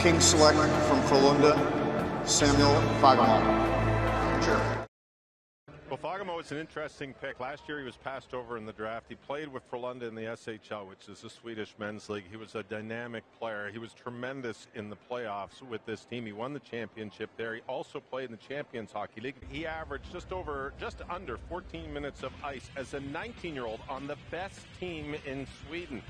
King select from Frölunda, Samuel. Chair. Well, Fagemo is an interesting pick. Last year he was passed over in the draft. He played with Frölunda in the SHL, which is the Swedish men's league. He was a dynamic player. He was tremendous in the playoffs with this team. He won the championship there. He also played in the Champions Hockey League. He averaged just over, just under 14 minutes of ice as a 19-year-old on the best team in Sweden.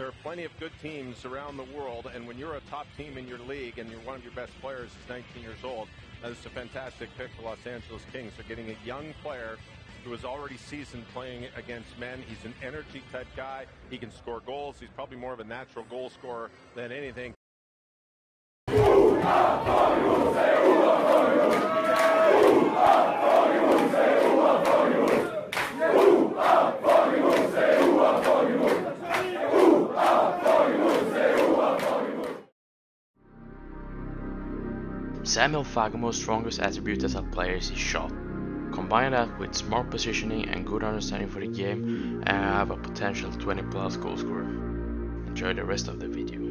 There are plenty of good teams around the world, and when you're a top team in your league and you're one of your best players is 19 years old, that is a fantastic pick for Los Angeles Kings. They're getting a young player who is already seasoned playing against men. He's an energy type guy. He can score goals. He's probably more of a natural goal scorer than anything. Samuel Fagemo's strongest attribute as a player is his shot. Combine that with smart positioning and good understanding for the game and I have a potential 20 plus goal scorer. Enjoy the rest of the video.